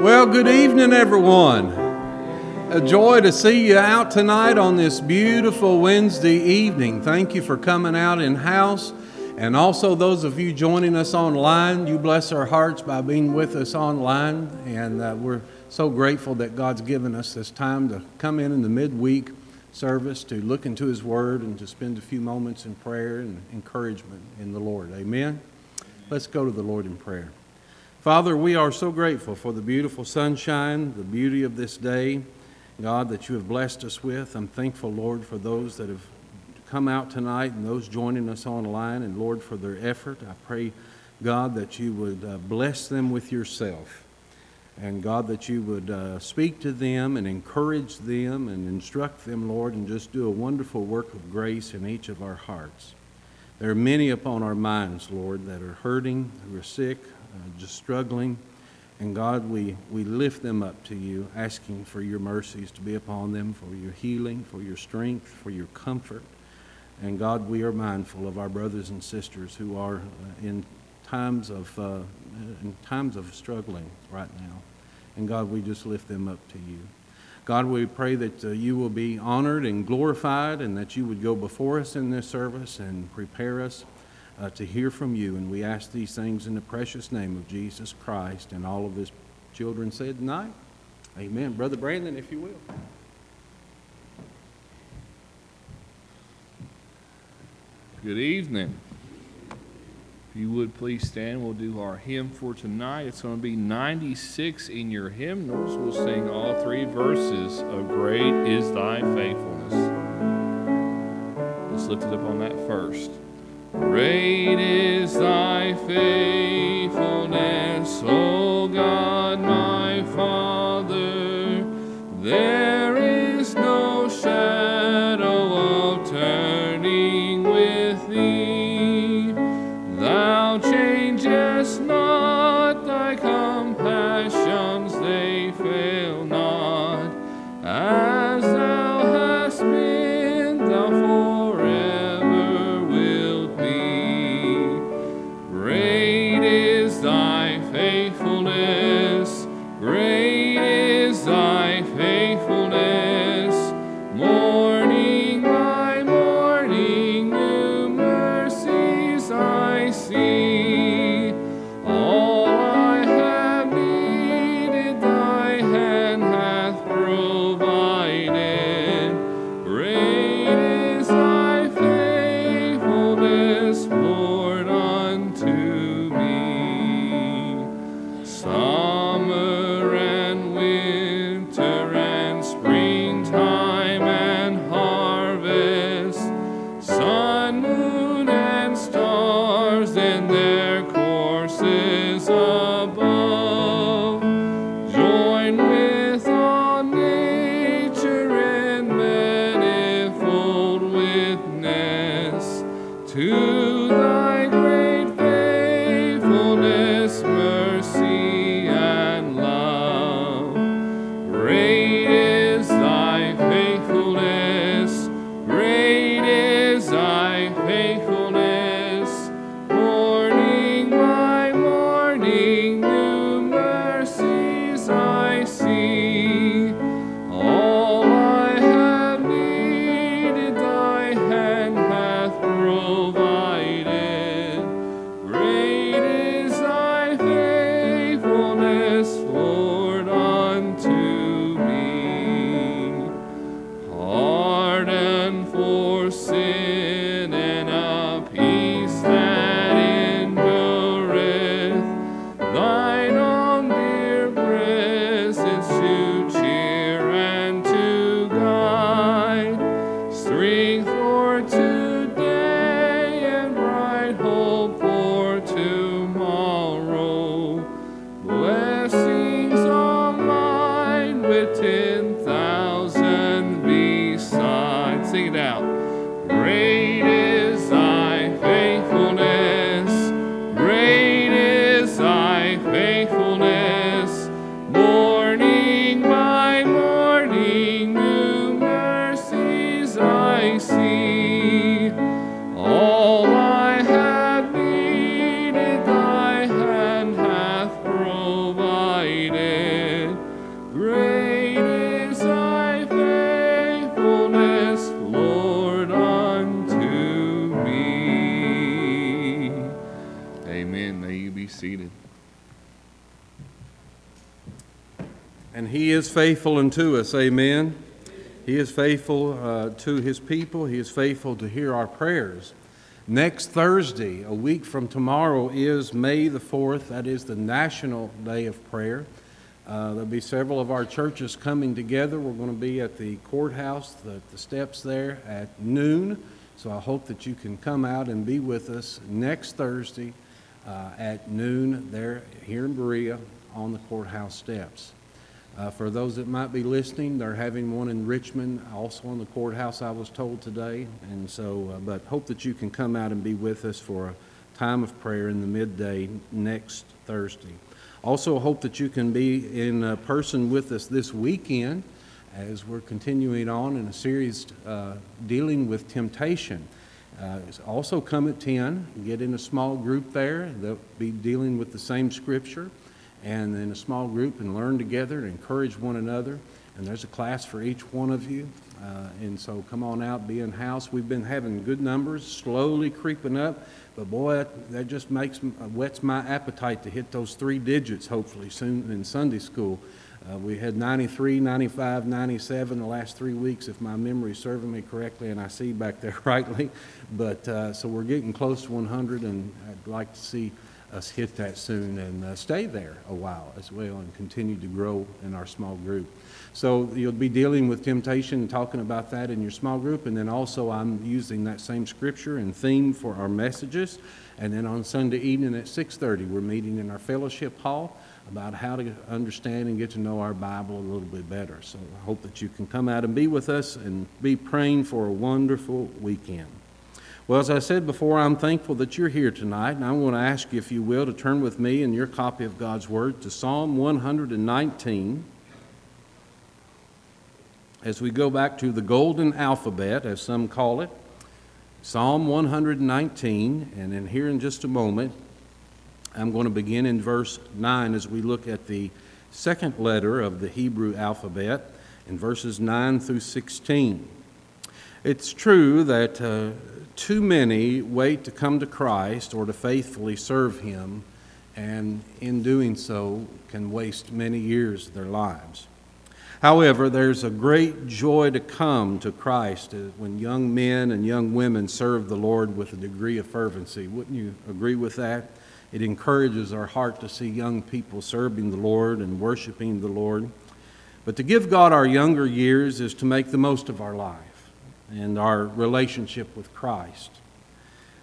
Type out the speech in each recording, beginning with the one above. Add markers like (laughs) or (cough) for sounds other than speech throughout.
Well, good evening, everyone. A joy to see you out tonight on this beautiful Wednesday evening. Thank you for coming out in house. And also, those of you joining us online, you bless our hearts by being with us online. And uh, we're so grateful that God's given us this time to come in in the midweek service to look into His Word and to spend a few moments in prayer and encouragement in the Lord. Amen. Let's go to the Lord in prayer. Father, we are so grateful for the beautiful sunshine, the beauty of this day, God, that you have blessed us with. I'm thankful, Lord, for those that have come out tonight and those joining us online, and Lord, for their effort. I pray, God, that you would uh, bless them with yourself. And God, that you would uh, speak to them and encourage them and instruct them, Lord, and just do a wonderful work of grace in each of our hearts. There are many upon our minds, Lord, that are hurting, who are sick, just struggling. And God, we, we lift them up to you, asking for your mercies to be upon them, for your healing, for your strength, for your comfort. And God, we are mindful of our brothers and sisters who are uh, in times of, uh, in times of struggling right now. And God, we just lift them up to you. God, we pray that uh, you will be honored and glorified and that you would go before us in this service and prepare us uh, to hear from you. And we ask these things in the precious name of Jesus Christ. And all of his children said tonight, Amen. Brother Brandon, if you will. Good evening. If you would please stand, we'll do our hymn for tonight. It's going to be 96 in your hymnals. We'll sing all three verses of Great is Thy Faithfulness. Let's lift it up on that first. Great is Thy faithfulness, is faithful unto us, amen. He is faithful uh, to his people, he is faithful to hear our prayers. Next Thursday, a week from tomorrow, is May the 4th. That is the National Day of Prayer. Uh, there'll be several of our churches coming together. We're going to be at the courthouse, the, the steps there at noon. So I hope that you can come out and be with us next Thursday uh, at noon there here in Berea on the courthouse steps. Uh, for those that might be listening, they're having one in Richmond, also in the courthouse, I was told today. And so, uh, but hope that you can come out and be with us for a time of prayer in the midday next Thursday. Also, hope that you can be in uh, person with us this weekend as we're continuing on in a series uh, dealing with temptation. Uh, also, come at 10, get in a small group there. They'll be dealing with the same scripture and in a small group and learn together and encourage one another. And there's a class for each one of you. Uh, and so come on out, be in house. We've been having good numbers, slowly creeping up. But boy, that, just makes whets my appetite to hit those three digits hopefully soon in Sunday school. Uh, we had 93, 95, 97 the last three weeks, if my memory is serving me correctly, and I see back there (laughs) rightly. But uh, so we're getting close to 100, and I'd like to see us hit that soon and uh, stay there a while as well and continue to grow in our small group. So you'll be dealing with temptation and talking about that in your small group. And then also, I'm using that same scripture and theme for our messages. And then on Sunday evening at 6:30, we're meeting in our fellowship hall about how to understand and get to know our Bible a little bit better. So I hope that you can come out and be with us and be praying for a wonderful weekend. Well, as I said before, I'm thankful that you're here tonight, and I want to ask you, if you will, to turn with me in your copy of God's Word to Psalm 119 as we go back to the golden alphabet, as some call it. Psalm 119, and in here in just a moment, I'm going to begin in verse 9 as we look at the second letter of the Hebrew alphabet in verses 9 through 16. It's true that uh, too many wait to come to Christ or to faithfully serve Him, and in doing so, can waste many years of their lives. However, there's a great joy to come to Christ when young men and young women serve the Lord with a degree of fervency. Wouldn't you agree with that? It encourages our heart to see young people serving the Lord and worshiping the Lord. But to give God our younger years is to make the most of our life and our relationship with Christ.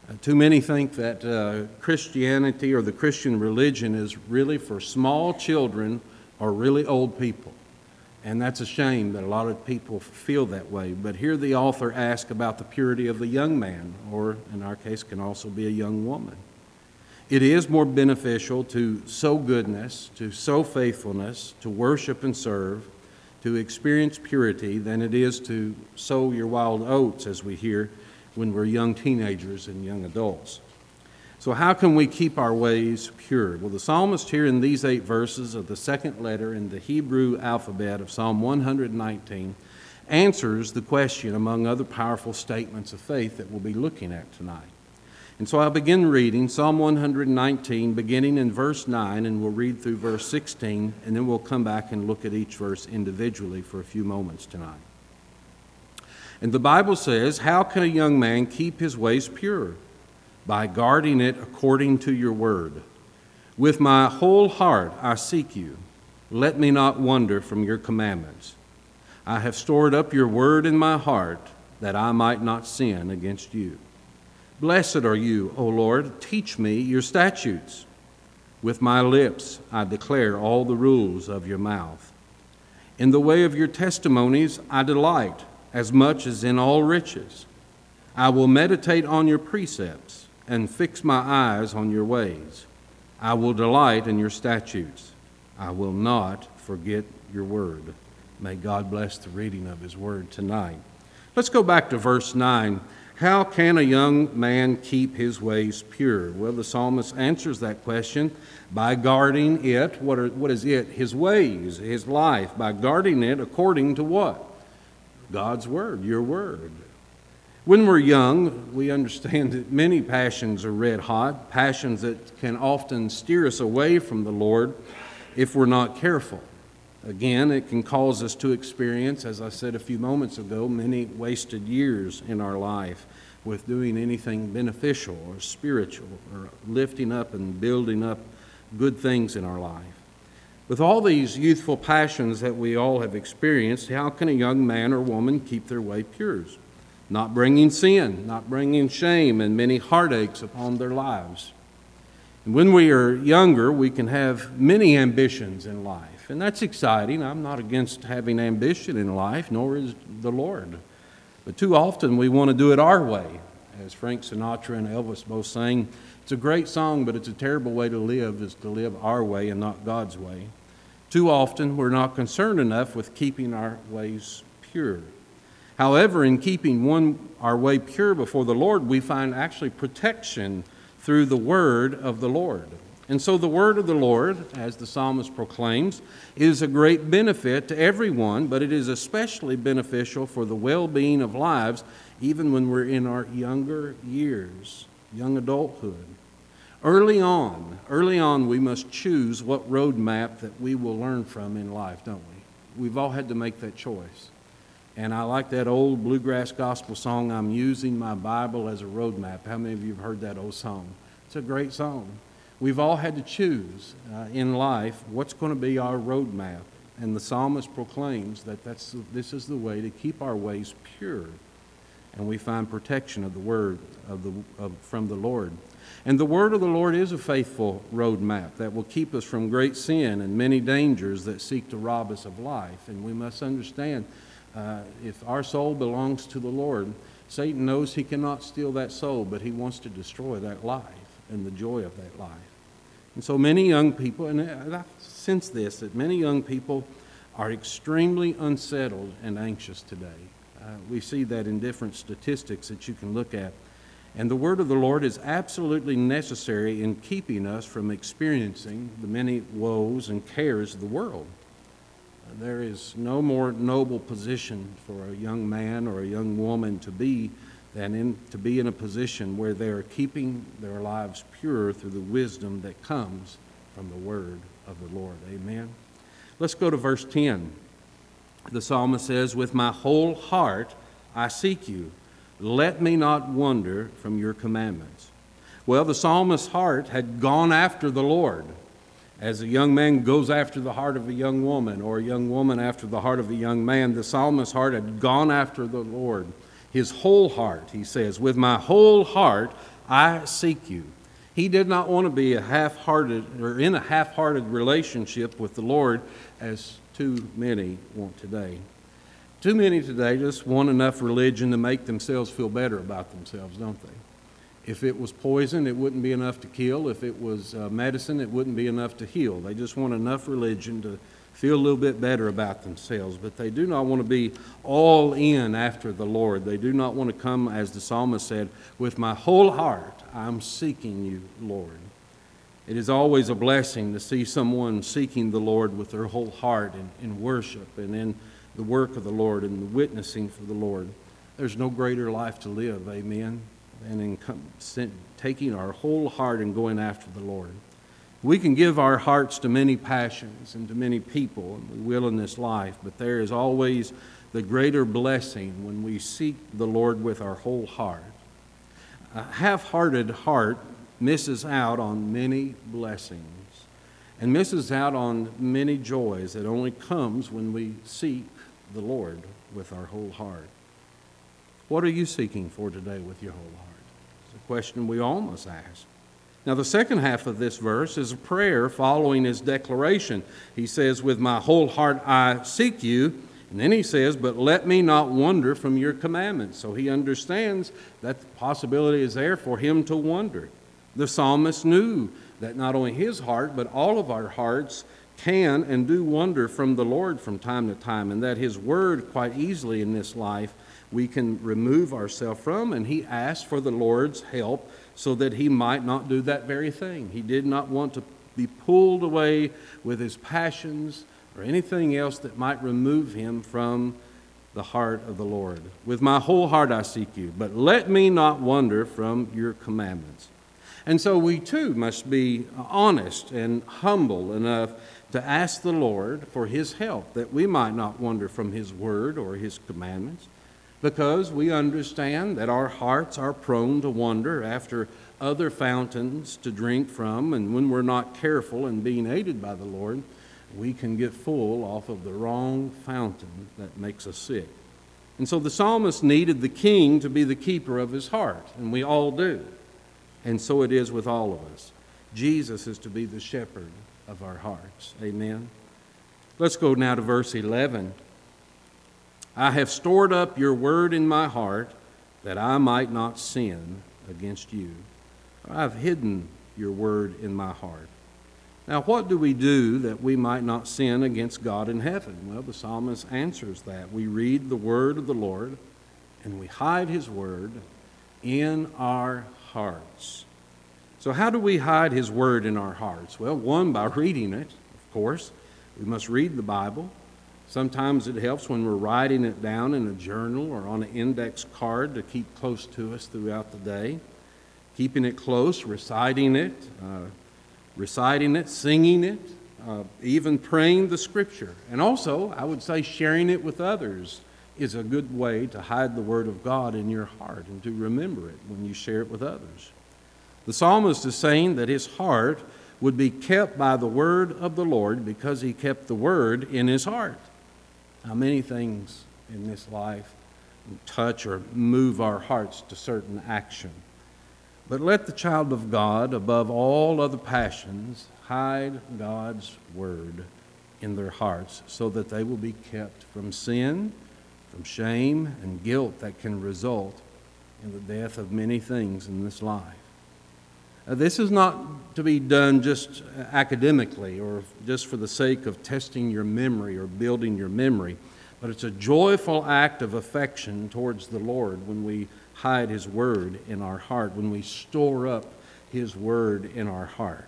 Uh, too many think that uh, Christianity or the Christian religion is really for small children or really old people. And that's a shame that a lot of people feel that way. But here the author asks about the purity of the young man, or in our case, can also be a young woman. It is more beneficial to sow goodness, to sow faithfulness, to worship and serve, to experience purity than it is to sow your wild oats, as we hear when we're young teenagers and young adults. So, how can we keep our ways pure? Well, the psalmist here in these eight verses of the second letter in the Hebrew alphabet of Psalm 119 answers the question, among other powerful statements of faith that we'll be looking at tonight. And so I'll begin reading Psalm 119, beginning in verse 9, and we'll read through verse 16, and then we'll come back and look at each verse individually for a few moments tonight. And the Bible says, How can a young man keep his ways pure? By guarding it according to your word. With my whole heart I seek you. Let me not wander from your commandments. I have stored up your word in my heart that I might not sin against you. Blessed are you, O Lord. Teach me your statutes. With my lips I declare all the rules of your mouth. In the way of your testimonies I delight as much as in all riches. I will meditate on your precepts and fix my eyes on your ways. I will delight in your statutes. I will not forget your word. May God bless the reading of his word tonight. Let's go back to verse 9. How can a young man keep his ways pure? Well, the psalmist answers that question by guarding it. What, are, what is it? His ways, his life, by guarding it according to what? God's word, your word. When we're young, we understand that many passions are red hot, passions that can often steer us away from the Lord if we're not careful. Again, it can cause us to experience, as I said a few moments ago, many wasted years in our life with doing anything beneficial or spiritual or lifting up and building up good things in our life. With all these youthful passions that we all have experienced, how can a young man or woman keep their way pure? not bringing sin, not bringing shame and many heartaches upon their lives. And when we are younger, we can have many ambitions in life, and that's exciting. I'm not against having ambition in life, nor is the Lord. But too often we want to do it our way. As Frank Sinatra and Elvis both sang, it's a great song, but it's a terrible way to live, is to live our way and not God's way. Too often we're not concerned enough with keeping our ways pure. However, in keeping one, our way pure before the Lord, we find actually protection through the word of the Lord. And so, the word of the Lord, as the psalmist proclaims, is a great benefit to everyone, but it is especially beneficial for the well being of lives, even when we're in our younger years, young adulthood. Early on, early on, we must choose what roadmap that we will learn from in life, don't we? We've all had to make that choice. And I like that old bluegrass gospel song, I'm using my Bible as a roadmap. How many of you have heard that old song? It's a great song. We've all had to choose uh, in life what's going to be our roadmap. And the psalmist proclaims that that's, this is the way to keep our ways pure. And we find protection of the word of the, of, from the Lord. And the word of the Lord is a faithful roadmap that will keep us from great sin and many dangers that seek to rob us of life. And we must understand uh, if our soul belongs to the Lord, Satan knows he cannot steal that soul, but he wants to destroy that life and the joy of that life. And so many young people, and I sense this, that many young people are extremely unsettled and anxious today. Uh, we see that in different statistics that you can look at. And the word of the Lord is absolutely necessary in keeping us from experiencing the many woes and cares of the world. There is no more noble position for a young man or a young woman to be than in, to be in a position where they are keeping their lives pure through the wisdom that comes from the word of the Lord. Amen. Let's go to verse 10. The psalmist says, With my whole heart I seek you. Let me not wander from your commandments. Well, the psalmist's heart had gone after the Lord as a young man goes after the heart of a young woman, or a young woman after the heart of a young man, the psalmist's heart had gone after the Lord. His whole heart, he says, with my whole heart I seek you. He did not want to be a half hearted or in a half hearted relationship with the Lord as too many want today. Too many today just want enough religion to make themselves feel better about themselves, don't they? If it was poison, it wouldn't be enough to kill. If it was uh, medicine, it wouldn't be enough to heal. They just want enough religion to feel a little bit better about themselves. But they do not want to be all in after the Lord. They do not want to come, as the psalmist said, with my whole heart, I'm seeking you, Lord. It is always a blessing to see someone seeking the Lord with their whole heart in, in worship and in the work of the Lord and the witnessing for the Lord. There's no greater life to live, amen and in taking our whole heart and going after the Lord. We can give our hearts to many passions and to many people, and we will in this life, but there is always the greater blessing when we seek the Lord with our whole heart. A half hearted heart misses out on many blessings and misses out on many joys that only comes when we seek the Lord with our whole heart. What are you seeking for today with your whole heart? It's a question we all must ask. Now, the second half of this verse is a prayer following his declaration. He says, With my whole heart I seek you. And then he says, But let me not wander from your commandments. So he understands that the possibility is there for him to wander. The psalmist knew that not only his heart, but all of our hearts can and do wander from the Lord from time to time, and that his word quite easily in this life we can remove ourselves from. And he asked for the Lord's help so that he might not do that very thing. He did not want to be pulled away with his passions or anything else that might remove him from the heart of the Lord. With my whole heart I seek you, but let me not wander from your commandments. And so we too must be honest and humble enough to ask the Lord for his help, that we might not wander from his word or his commandments, because we understand that our hearts are prone to wander after other fountains to drink from, and when we're not careful and being aided by the Lord, we can get full off of the wrong fountain that makes us sick. And so the psalmist needed the king to be the keeper of his heart, and we all do. And so it is with all of us. Jesus is to be the shepherd of our hearts. Amen. Let's go now to verse 11. I have stored up your word in my heart that I might not sin against you. I've hidden your word in my heart. Now, what do we do that we might not sin against God in heaven? Well, the psalmist answers that. We read the word of the Lord and we hide his word in our hearts. So, how do we hide his word in our hearts? Well, one, by reading it, of course. We must read the Bible. Sometimes it helps when we're writing it down in a journal or on an index card to keep close to us throughout the day. Keeping it close, reciting it. Uh, reciting it, singing it, uh, even praying the scripture. And also, I would say sharing it with others is a good way to hide the word of God in your heart and to remember it when you share it with others. The psalmist is saying that his heart would be kept by the word of the Lord because he kept the word in his heart. How many things in this life touch or move our hearts to certain action? But let the child of God, above all other passions, hide God's word in their hearts so that they will be kept from sin, from shame, and guilt that can result in the death of many things in this life. Uh, this is not to be done just academically or just for the sake of testing your memory or building your memory, but it's a joyful act of affection towards the Lord when we hide His Word in our heart, when we store up His Word in our heart.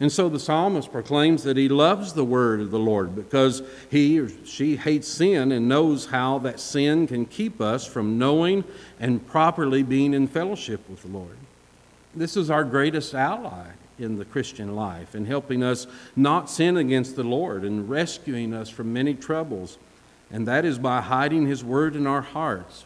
And so the psalmist proclaims that he loves the word of the Lord because he or she hates sin and knows how that sin can keep us from knowing and properly being in fellowship with the Lord. This is our greatest ally in the Christian life in helping us not sin against the Lord and rescuing us from many troubles. And that is by hiding his word in our hearts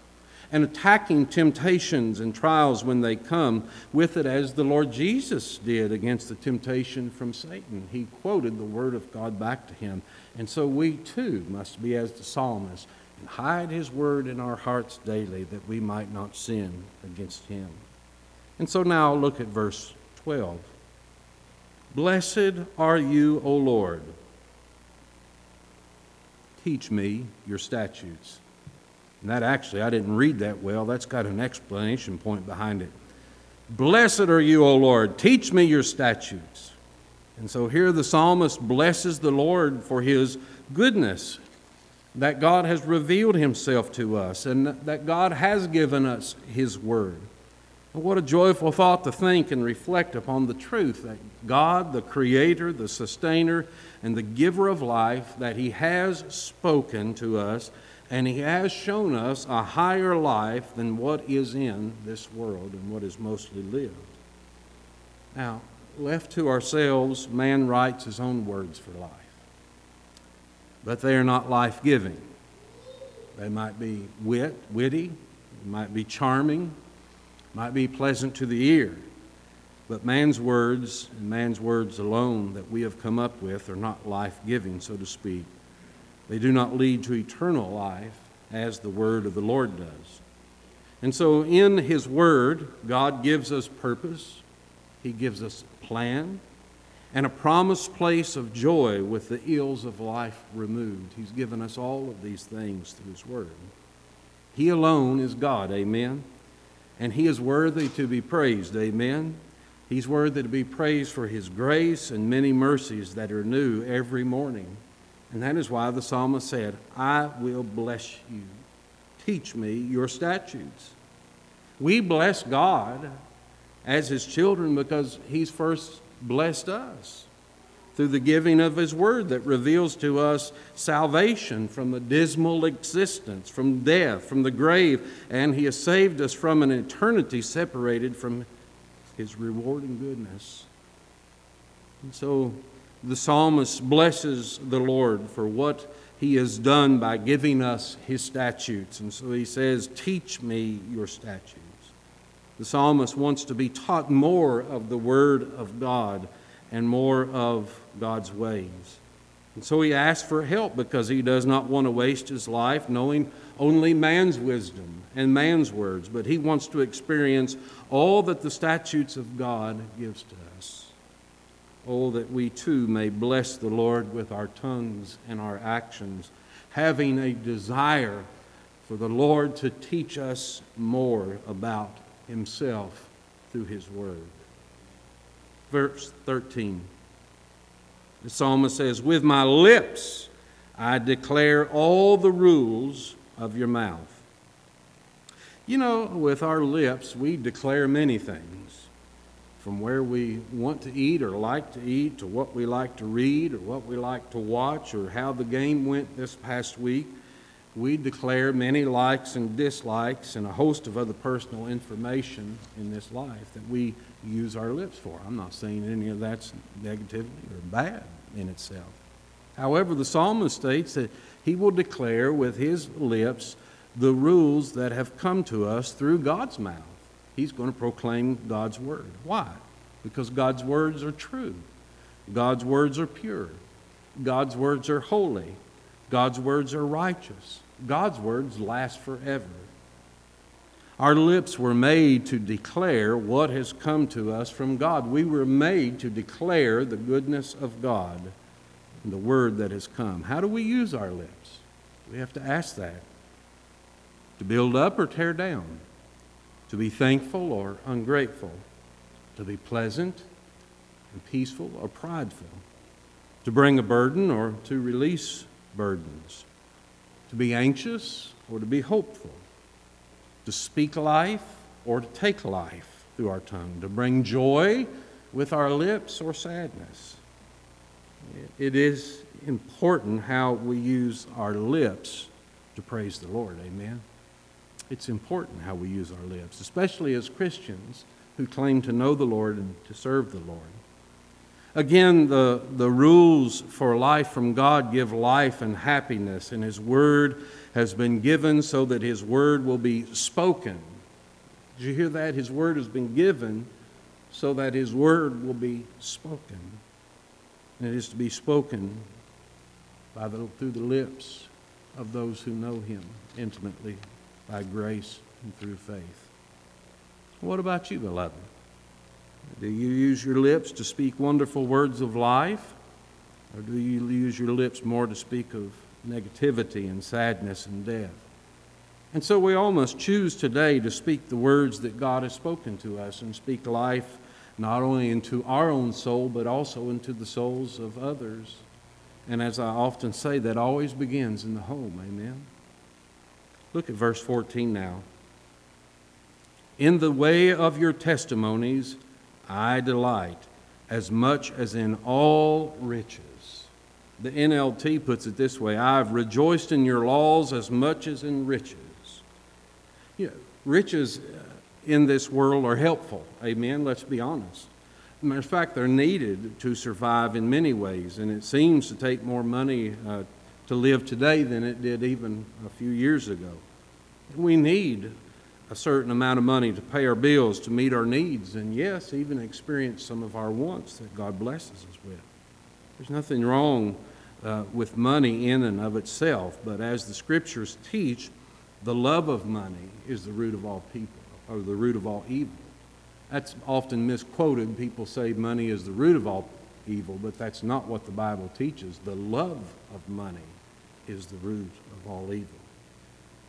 and attacking temptations and trials when they come with it, as the Lord Jesus did against the temptation from Satan. He quoted the Word of God back to him. And so we too must be as the psalmist and hide His Word in our hearts daily that we might not sin against Him. And so now look at verse 12. Blessed are you, O Lord. Teach me your statutes. And that actually, I didn't read that well. That's got an explanation point behind it. Blessed are you, O Lord. Teach me your statutes. And so here the psalmist blesses the Lord for his goodness, that God has revealed himself to us, and that God has given us his word. What a joyful thought to think and reflect upon the truth that God, the Creator, the Sustainer, and the Giver of life, that He has spoken to us and He has shown us a higher life than what is in this world and what is mostly lived. Now, left to ourselves, man writes his own words for life. But they are not life giving. They might be wit, witty, might be charming, might be pleasant to the ear. But man's words and man's words alone that we have come up with are not life giving, so to speak. They do not lead to eternal life as the word of the Lord does. And so, in His Word, God gives us purpose, He gives us plan, and a promised place of joy with the ills of life removed. He's given us all of these things through His Word. He alone is God, amen? And He is worthy to be praised, amen? He's worthy to be praised for His grace and many mercies that are new every morning. And that is why the psalmist said, I will bless you. Teach me your statutes. We bless God as his children because he's first blessed us through the giving of His Word that reveals to us salvation from a dismal existence, from death, from the grave, and He has saved us from an eternity separated from His rewarding goodness. And so the psalmist blesses the Lord for what He has done by giving us His statutes. And so he says, Teach me your statutes. The psalmist wants to be taught more of the Word of God and more of God's ways. And so he asks for help because he does not want to waste his life knowing only man's wisdom and man's words, but he wants to experience all that the statutes of God gives to us. Oh, that we too may bless the Lord with our tongues and our actions, having a desire for the Lord to teach us more about himself through his word verse 13. The psalmist says, With my lips I declare all the rules of your mouth. You know, with our lips, we declare many things from where we want to eat or like to eat to what we like to read or what we like to watch or how the game went this past week. We declare many likes and dislikes and a host of other personal information in this life that we use our lips for. I'm not saying any of that's negatively or bad in itself. However, the psalmist states that he will declare with his lips the rules that have come to us through God's mouth. He's going to proclaim God's word. Why? Because God's words are true. God's words are pure. God's words are holy. God's words are righteous. God's words last forever. Our lips were made to declare what has come to us from God. We were made to declare the goodness of God and the word that has come. How do we use our lips? We have to ask that. To build up or tear down? To be thankful or ungrateful? To be pleasant and peaceful or prideful? To bring a burden or to release burdens? To be anxious or to be hopeful? to speak life or to take life through our tongue, to bring joy with our lips or sadness. It is important how we use our lips to praise the Lord. Amen. It's important how we use our lips, especially as Christians who claim to know the Lord and to serve the Lord. Again, the, the rules for life from God give life and happiness, and His Word has been given so that His word will be spoken. Did you hear that? His word has been given so that His word will be spoken. And it is to be spoken by the, through the lips of those who know Him intimately by grace and through faith. What about you, beloved? Do you use your lips to speak wonderful words of life? Or do you use your lips more to speak of negativity and sadness and death. And so we all must choose today to speak the words that God has spoken to us and speak life not only into our own soul, but also into the souls of others. And as I often say, that always begins in the home. Amen. Look at verse 14 now. In the way of your testimonies I delight, as much as in all riches. The NLT puts it this way I've rejoiced in your laws as much as in riches. You know, riches uh, in this world are helpful. Amen. Let's be honest. Matter of fact, they're needed to survive in many ways, and it seems to take more money uh, to live today than it did even a few years ago. We need a certain amount of money to pay our bills, to meet our needs, and yes, even experience some of our wants that God blesses us with. There's nothing wrong uh, with money in and of itself, but as the scriptures teach, the love of money is the root of all people, or the root of all evil. That's often misquoted. People say money is the root of all evil, but that's not what the Bible teaches. The love of money is the root of all evil.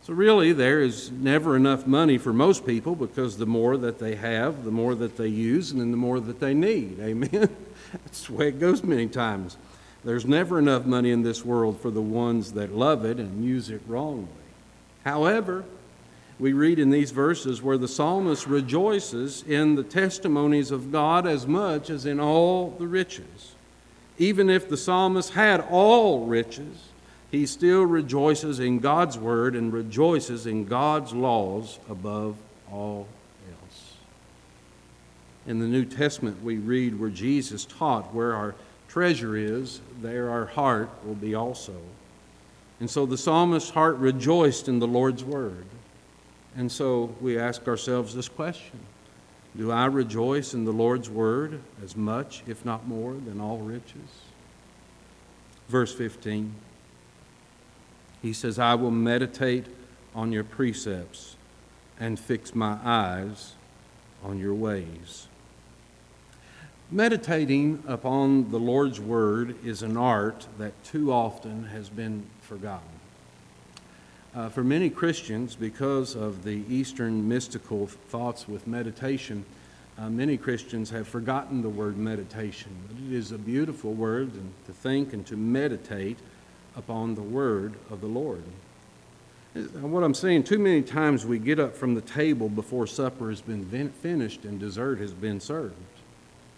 So, really, there is never enough money for most people because the more that they have, the more that they use, and then the more that they need. (laughs) Amen? That's the way it goes many times. There's never enough money in this world for the ones that love it and use it wrongly. However, we read in these verses where the psalmist rejoices in the testimonies of God as much as in all the riches. Even if the psalmist had all riches, he still rejoices in God's word and rejoices in God's laws above all else. In the New Testament, we read where Jesus taught, Where our treasure is, there our heart will be also. And so the psalmist's heart rejoiced in the Lord's word. And so we ask ourselves this question Do I rejoice in the Lord's word as much, if not more, than all riches? Verse 15. He says, I will meditate on your precepts and fix my eyes on your ways. Meditating upon the Lord's Word is an art that too often has been forgotten. Uh, for many Christians, because of the Eastern mystical thoughts with meditation, uh, many Christians have forgotten the word meditation. But it is a beautiful word and to think and to meditate upon the word of the Lord. What I'm saying, too many times we get up from the table before supper has been finished and dessert has been served.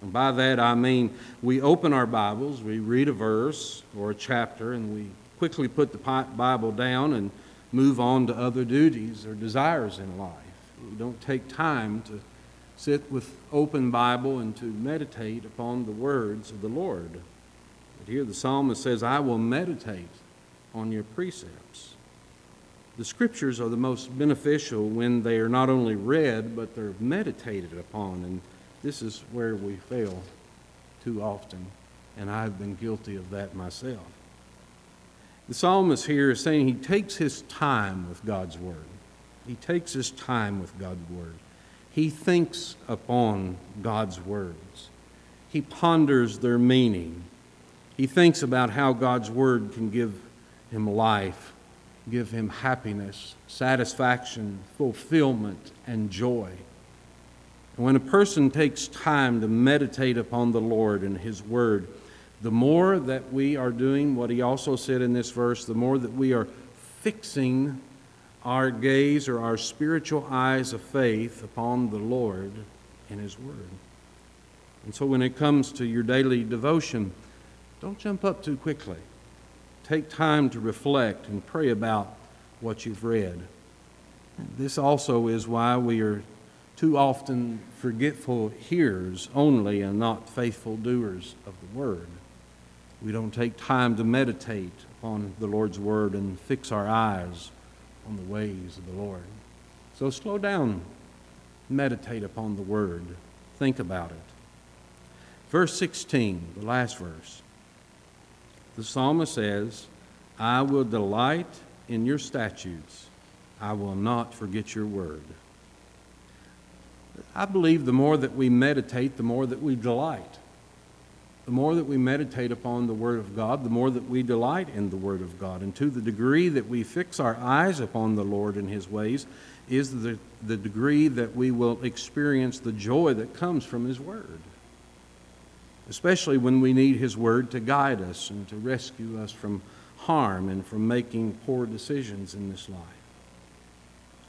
And by that I mean we open our Bibles, we read a verse or a chapter, and we quickly put the Bible down and move on to other duties or desires in life. We don't take time to sit with open Bible and to meditate upon the words of the Lord. But here the psalmist says, I will meditate on your precepts. The scriptures are the most beneficial when they are not only read, but they're meditated upon. And this is where we fail too often. And I've been guilty of that myself. The psalmist here is saying he takes his time with God's word. He takes his time with God's word. He thinks upon God's words. He ponders their meaning. He thinks about how God's Word can give him life, give him happiness, satisfaction, fulfillment, and joy. And when a person takes time to meditate upon the Lord and His Word, the more that we are doing what He also said in this verse, the more that we are fixing our gaze or our spiritual eyes of faith upon the Lord and His Word. And so when it comes to your daily devotion, don't jump up too quickly. Take time to reflect and pray about what you've read. This also is why we are too often forgetful hearers only and not faithful doers of the Word. We don't take time to meditate upon the Lord's Word and fix our eyes on the ways of the Lord. So slow down, meditate upon the Word, think about it. Verse 16, the last verse. The psalmist says, I will delight in your statutes. I will not forget your word. I believe the more that we meditate, the more that we delight. The more that we meditate upon the Word of God, the more that we delight in the Word of God. And to the degree that we fix our eyes upon the Lord and His ways, is the, the degree that we will experience the joy that comes from His Word especially when we need His Word to guide us and to rescue us from harm and from making poor decisions in this life.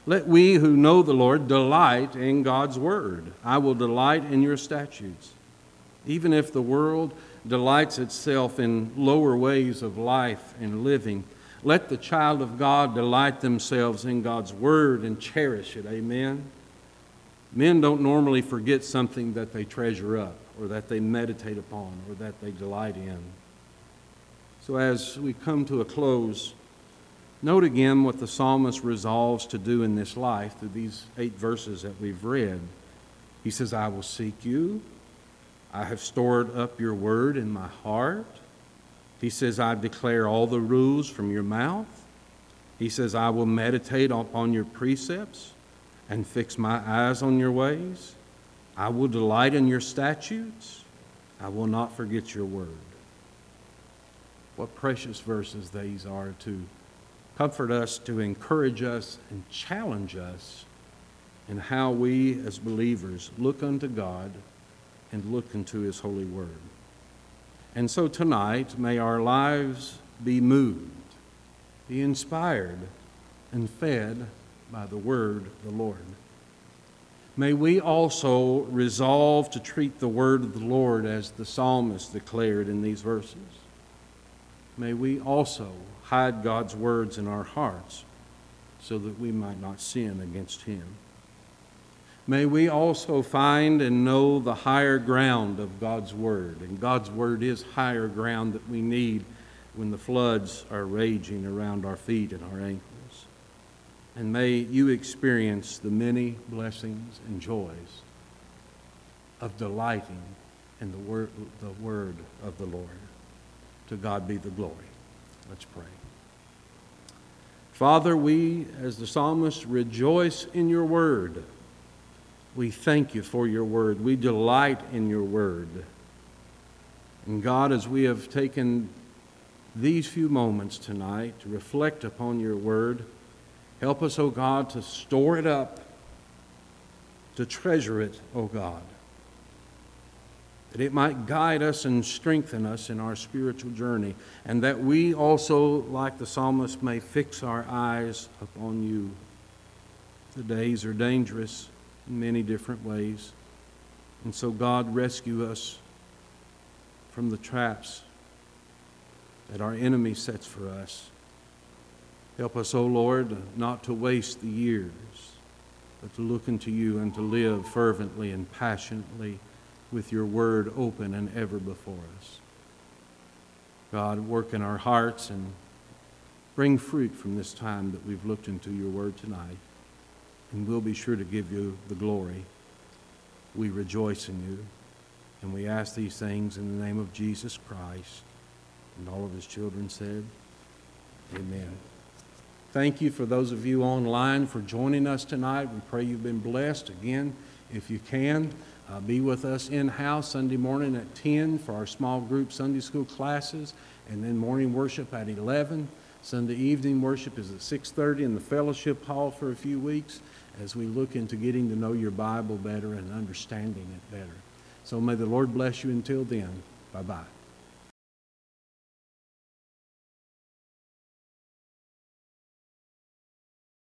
Let we who know the Lord delight in God's Word. I will delight in your statutes. Even if the world delights itself in lower ways of life and living, let the child of God delight themselves in God's Word and cherish it. Amen. Men don't normally forget something that they treasure up or that they meditate upon or that they delight in. So, as we come to a close, note again what the psalmist resolves to do in this life through these eight verses that we've read. He says, I will seek you. I have stored up your word in my heart. He says, I declare all the rules from your mouth. He says, I will meditate upon your precepts and fix my eyes on your ways. I will delight in your statutes. I will not forget your word. What precious verses these are to comfort us, to encourage us, and challenge us in how we as believers look unto God and look into His holy word. And so tonight, may our lives be moved, be inspired, and fed by the word of the Lord. May we also resolve to treat the word of the Lord as the psalmist declared in these verses. May we also hide God's words in our hearts so that we might not sin against him. May we also find and know the higher ground of God's Word. And God's Word is higher ground that we need when the floods are raging around our feet and our ankles. And may you experience the many blessings and joys of delighting in the word, the word of the Lord. To God be the glory. Let's pray. Father, we, as the psalmist, rejoice in your word. We thank you for your word. We delight in your word. And God, as we have taken these few moments tonight to reflect upon your word, help us, O God, to store it up, to treasure it, O God, that it might guide us and strengthen us in our spiritual journey, and that we also, like the psalmist, may fix our eyes upon you. The days are dangerous in many different ways. And so, God, rescue us from the traps that our enemy sets for us. Help us, O oh Lord, not to waste the years, but to look into you and to live fervently and passionately with your word open and ever before us. God, work in our hearts and bring fruit from this time that we've looked into your word tonight and we'll be sure to give you the glory. We rejoice in you, and we ask these things in the name of Jesus Christ. And all of his children said, Amen. Thank you for those of you online for joining us tonight. We pray you've been blessed. Again, if you can, uh, be with us in house Sunday morning at 10 for our small group Sunday school classes, and then morning worship at 11. Sunday evening worship is at 6:30 in the fellowship hall for a few weeks as we look into getting to know your Bible better and understanding it better. So may the Lord bless you until then. Bye bye.